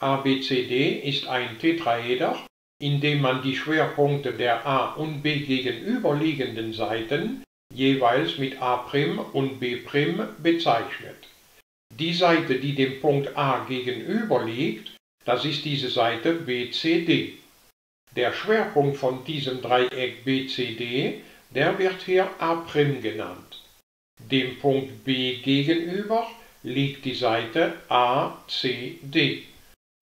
ABCD ist ein Tetraeder, in dem man die Schwerpunkte der A und B gegenüberliegenden Seiten jeweils mit A' und B' bezeichnet. Die Seite, die dem Punkt A gegenüber liegt, das ist diese Seite BCD. Der Schwerpunkt von diesem Dreieck BCD, der wird hier A' genannt. Dem Punkt B gegenüber liegt die Seite ACD.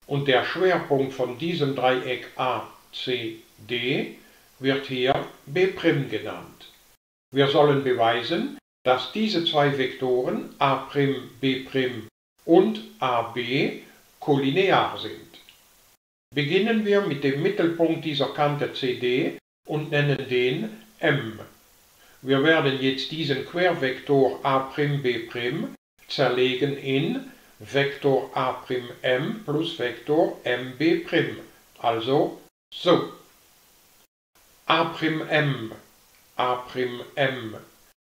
Und der Schwerpunkt von diesem Dreieck ACD wird hier B' genannt. Wir sollen beweisen, dass diese zwei Vektoren a', b' und ab kollinear sind. Beginnen wir mit dem Mittelpunkt dieser Kante CD und nennen den M. Wir werden jetzt diesen Quervektor a'b' zerlegen in Vektor a'm plus Vektor mb', also so. a'm, a'm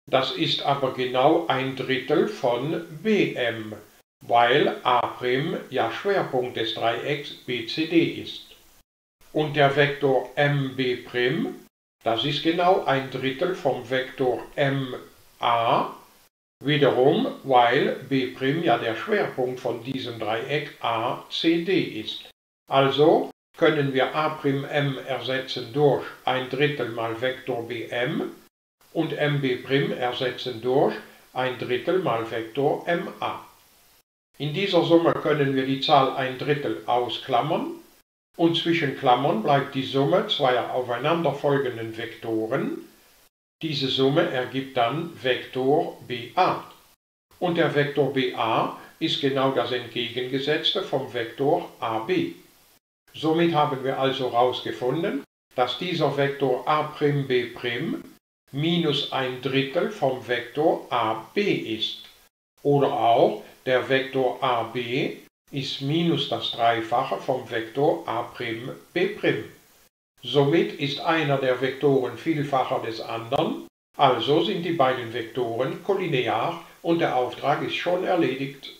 das ist aber genau ein Drittel von BM, weil A' ja Schwerpunkt des Dreiecks BCD ist. Und der Vektor MB', das ist genau ein Drittel vom Vektor MA, wiederum weil B' ja der Schwerpunkt von diesem Dreieck ACD ist. Also können wir A'M ersetzen durch ein Drittel mal Vektor BM und MB' ersetzen durch ein Drittel mal Vektor MA. In dieser Summe können wir die Zahl ein Drittel ausklammern und zwischen Klammern bleibt die Summe zweier aufeinanderfolgenden Vektoren. Diese Summe ergibt dann Vektor BA. Und der Vektor BA ist genau das entgegengesetzte vom Vektor AB. Somit haben wir also herausgefunden, dass dieser Vektor A'B' minus ein Drittel vom Vektor AB ist. Oder auch der Vektor AB ist minus das Dreifache vom Vektor A'B'. Somit ist einer der Vektoren Vielfacher des anderen, also sind die beiden Vektoren kollinear und der Auftrag ist schon erledigt.